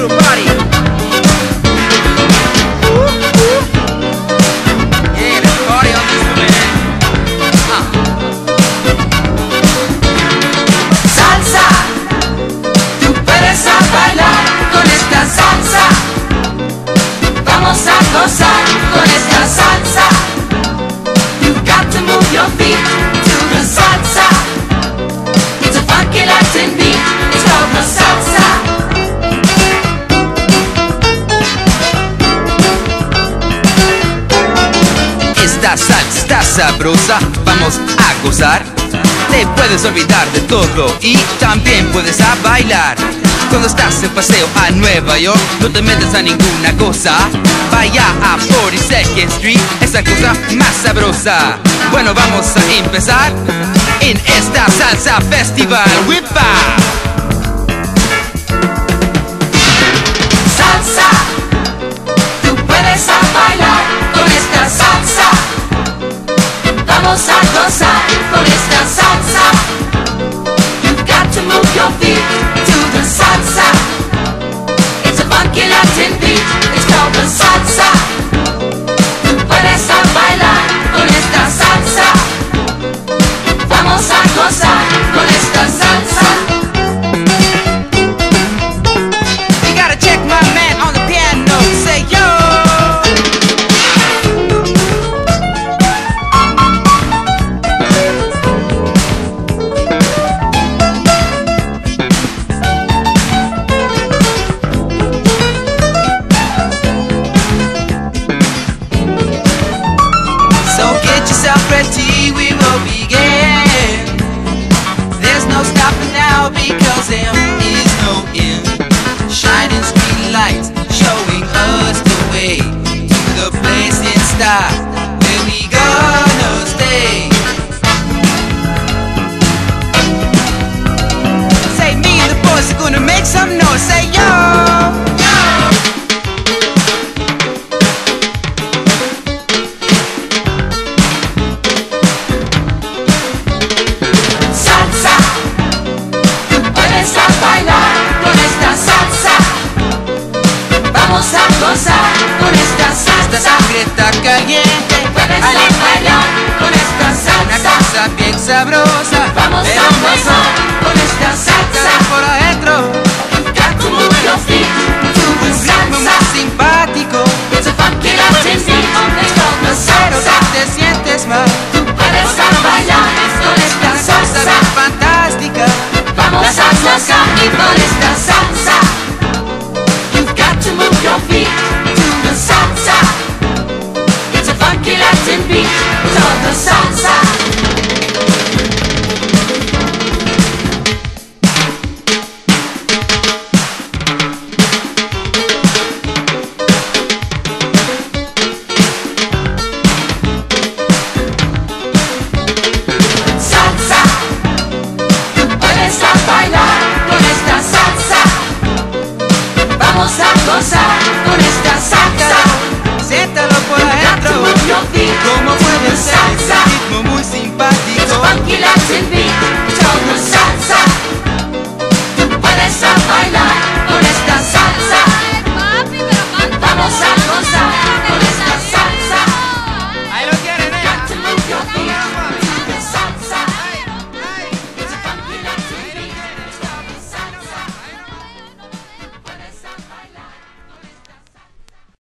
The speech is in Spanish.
little body. Esta salsa está sabrosa, vamos a gozar. Te puedes olvidar de todo y también puedes a bailar. Cuando estás en paseo a Nueva York, no te metes a ninguna cosa. Vaya a 42nd Street, esa cosa más sabrosa. Bueno, vamos a empezar en esta salsa festival. ¡Whipa! So get yourself ready, we will begin. There's no stopping now because there is no end. Shining street lights showing us the way to the place in style where we gonna está caliente. Puedes Ale, a bailar con esta Una salsa. cosa bien sabrosa.